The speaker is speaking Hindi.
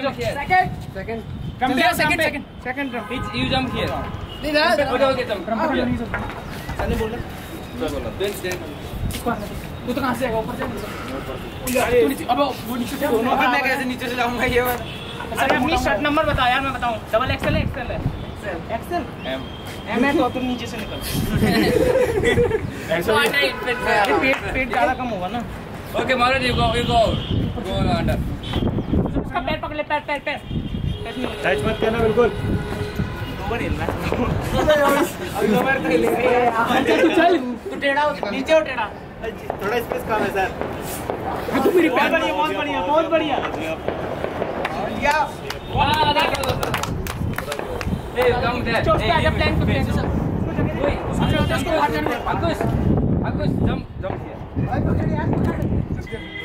Second. Second. Come here, second, second. Second jump. It's, you jump here. नहीं ना Okay, okay, jump. Here. Sunny बोल Then, then. तू तो कहाँ से आएगा ऊपर से तू नीचे अब वो नीचे से दोनों पर मैं कैसे नीचे से लाऊँगा ये वाला? अरे अपनी शर्ट नंबर बता यार मैं बताऊँ डबल एक्सएल है एक्सएल है एक्सएल M. एम है तो तुम नीचे से निकल ये fair. पेट पेट ज़्यादा कम होगा ना Okay, Marwan, you go, you go out. उसका पैर ले पैर पैर पैर टच मत करना बिल्कुल है। तो। अच्छा, तू तू हो हो थोड़ा स्पेस कम है सर तू मेरी बहुत बढ़िया बहुत बढ़िया बहुत बढ़िया Ah, there goes.